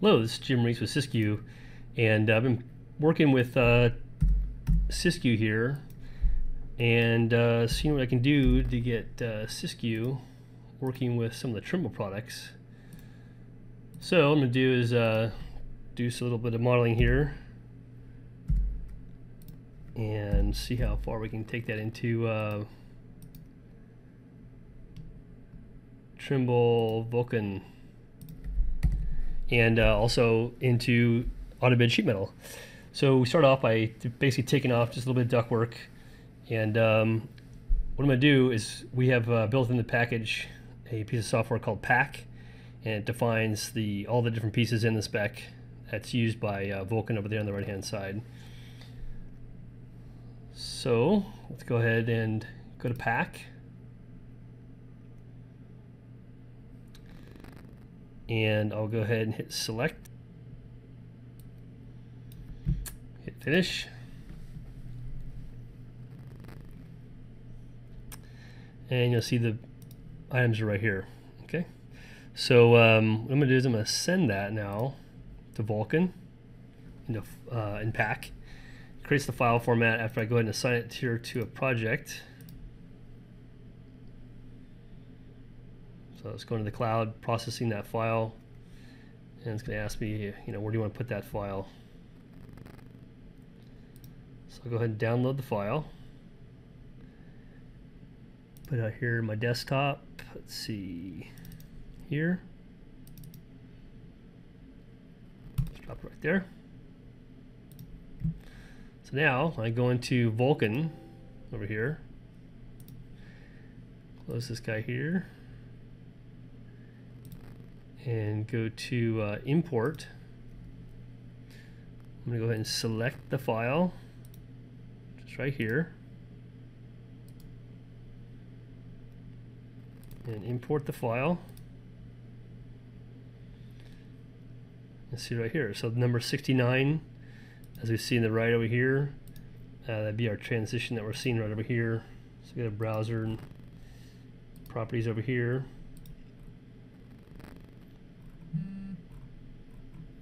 Hello, this is Jim Reis with SysQue, and I've been working with uh, SysQue here and uh, seeing what I can do to get uh, SysQue working with some of the Trimble products. So what I'm going to do is uh, do a little bit of modeling here and see how far we can take that into uh, Trimble Vulcan and uh, also into AutoBid sheet metal. So we start off by basically taking off just a little bit of duct work. And um, what I'm going to do is we have uh, built in the package a piece of software called Pack, and it defines the all the different pieces in the spec that's used by uh, Vulcan over there on the right hand side. So let's go ahead and go to Pack. And I'll go ahead and hit select. Hit finish. And you'll see the items are right here okay? So um, what I'm gonna do is I'm gonna send that now to Vulcan into uh, in pack. It creates the file format after I go ahead and assign it here to a project So it's going to the cloud, processing that file, and it's going to ask me, you know, where do you want to put that file? So I'll go ahead and download the file. Put it out here in my desktop. Let's see, here. Just drop it right there. So now I go into Vulcan over here. Close this guy here and go to uh, import. I'm going to go ahead and select the file, just right here, and import the file. Let's see right here. So number 69, as we see in the right over here, uh, that'd be our transition that we're seeing right over here. So we got a browser and properties over here.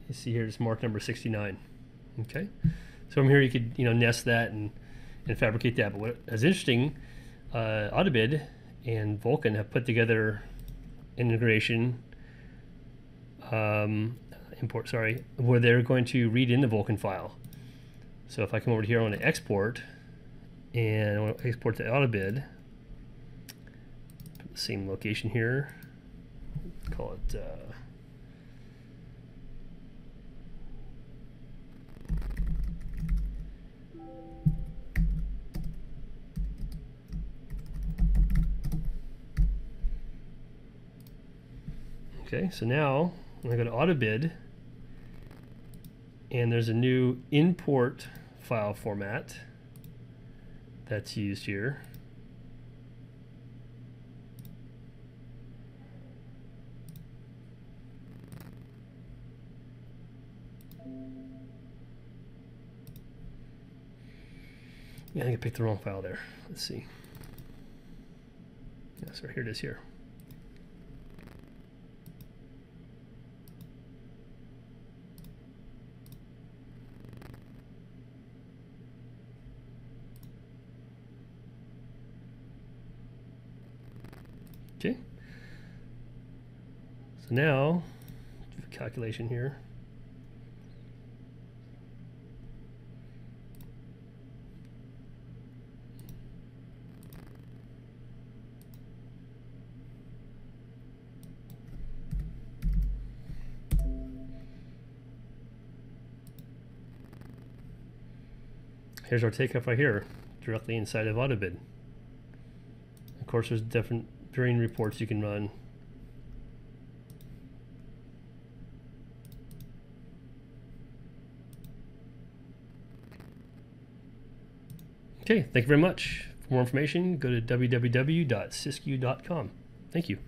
You see here it's mark number 69. Okay, so from here you could you know nest that and and fabricate that. But what is interesting, uh, Autobid and Vulcan have put together integration um, import sorry where they're going to read in the Vulcan file. So if I come over here, I want to export and I want to export to Autobid. Put the same location here. Call it. Uh, Okay, so now I'm going to go to AutoBid, and there's a new import file format that's used here. Yeah, I think I picked the wrong file there. Let's see. Yeah, so here it is here. Okay. So now, calculation here. Here's our takeoff right here, directly inside of AutoBid. Of course, there's different drain reports you can run. Okay, thank you very much. For more information, go to www.sysque.com. Thank you.